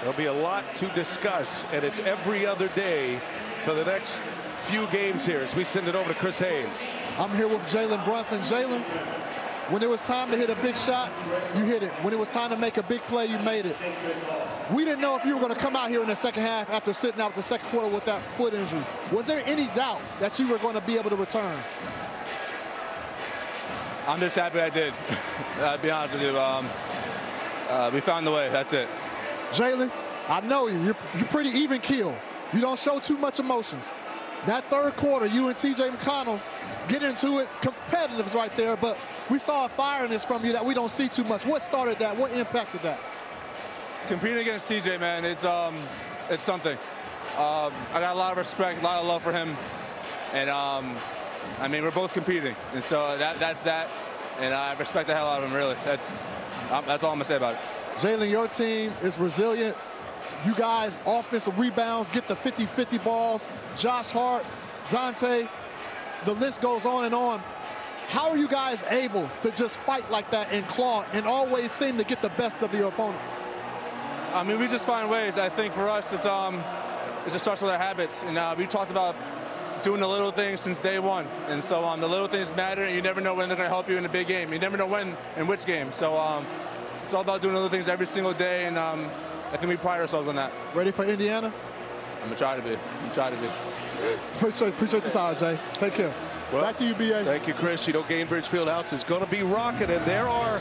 There'll be a lot to discuss, and it's every other day for the next few games here as we send it over to Chris Haynes. I'm here with Jalen Brunson. Jalen, when it was time to hit a big shot, you hit it. When it was time to make a big play, you made it. We didn't know if you were going to come out here in the second half after sitting out the second quarter with that foot injury. Was there any doubt that you were going to be able to return? I'm just happy I did. I'll be honest with you. Um, uh, we found the way. That's it. Jalen, I know you. You're, you're pretty even keel. You don't show too much emotions. That third quarter, you and TJ McConnell get into it. Competitive's right there, but we saw a fireness from you that we don't see too much. What started that? What impacted that? Competing against TJ, man, it's um, it's something. Um, I got a lot of respect, a lot of love for him, and um, I mean, we're both competing, and so that, that's that, and I respect the hell out of him. Really, that's um, that's all I'm gonna say about it. Jalen, your team is resilient. You guys, offensive rebounds, get the 50-50 balls. Josh Hart, Donte, the list goes on and on. How are you guys able to just fight like that and claw and always seem to get the best of your opponent? I mean, we just find ways. I think for us, it's um, it just starts with our habits. And uh, we talked about doing the little things since day one. And so um, the little things matter, and you never know when they're going to help you in a big game. You never know when and which game. So um, it's all about doing little things every single day, and um, I think we pride ourselves on that. Ready for Indiana? I'm gonna try to be. I'm gonna try to be. appreciate, appreciate the time, Jay. Take care. Well, Back to you, BA. Thank you, Chris. You know, Gainbridge Fieldhouse is going to be rocking, and there are.